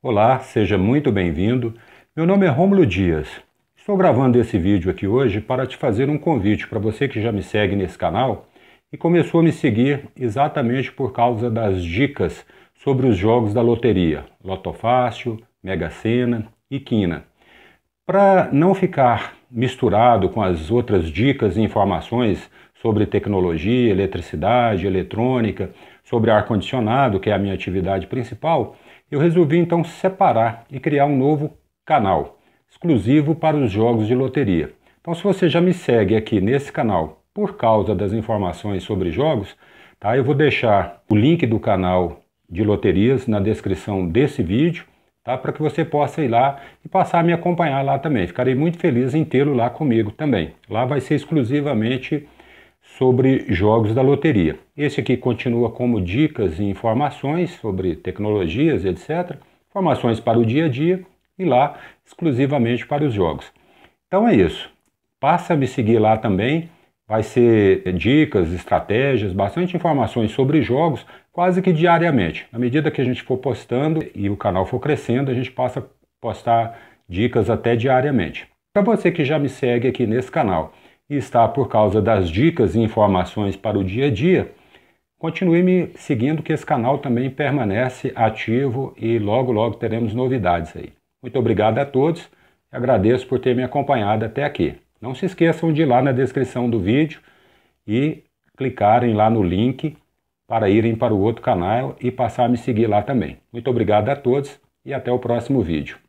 Olá, seja muito bem-vindo. Meu nome é Rômulo Dias. Estou gravando esse vídeo aqui hoje para te fazer um convite para você que já me segue nesse canal e começou a me seguir exatamente por causa das dicas sobre os jogos da loteria, Lotofácil, Mega Sena e Quina. Para não ficar misturado com as outras dicas e informações sobre tecnologia, eletricidade, eletrônica, sobre ar-condicionado, que é a minha atividade principal, eu resolvi então separar e criar um novo canal exclusivo para os jogos de loteria. Então, se você já me segue aqui nesse canal por causa das informações sobre jogos, tá? eu vou deixar o link do canal de loterias na descrição desse vídeo, tá? para que você possa ir lá e passar a me acompanhar lá também. Ficarei muito feliz em tê-lo lá comigo também. Lá vai ser exclusivamente sobre jogos da loteria. Esse aqui continua como dicas e informações sobre tecnologias, etc. Informações para o dia a dia e lá exclusivamente para os jogos. Então é isso. Passa a me seguir lá também. Vai ser dicas, estratégias, bastante informações sobre jogos, quase que diariamente. À medida que a gente for postando e o canal for crescendo, a gente passa a postar dicas até diariamente. Para você que já me segue aqui nesse canal e está por causa das dicas e informações para o dia a dia, continue me seguindo que esse canal também permanece ativo e logo logo teremos novidades aí. Muito obrigado a todos, agradeço por ter me acompanhado até aqui. Não se esqueçam de ir lá na descrição do vídeo e clicarem lá no link para irem para o outro canal e passar a me seguir lá também. Muito obrigado a todos e até o próximo vídeo.